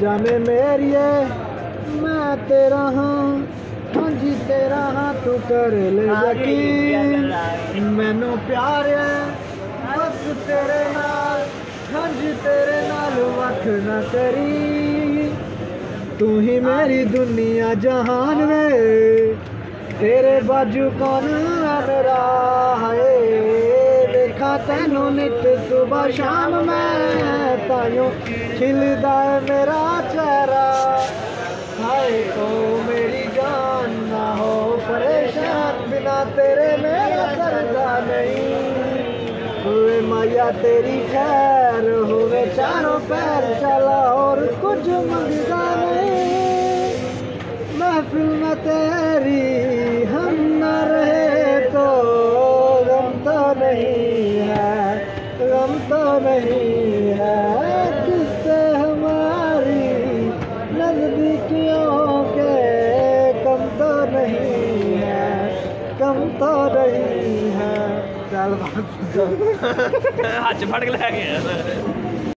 जाने मेरिए मैं तेरा हाँ हाँ जी तेरा हाँ तू कर ले यकीन। मैनू प्यार है बस तेरे नाल हाँ जी तेरे नाल वख ना करी। तू ही मेरी दुनिया जहान वे तेरे बाजू कौन है मेरा है? तेनू नित सुबह शाम मैं ताइयों खिलदा मेरा चेहरा। हाय तो मेरी जान ना हो, परेशान बिना तेरे मेरा सरदा नहीं। हुए माया तेरी खैर, हुए चारों पैर चला और कुछ मंगदा नहीं। महफिल में तेरी हम न रहे तो गम तो नहीं। रही है। किससे हमारी नजदीकियों के कम तो नहीं है। कम तो नहीं है। चल हाथ फट गया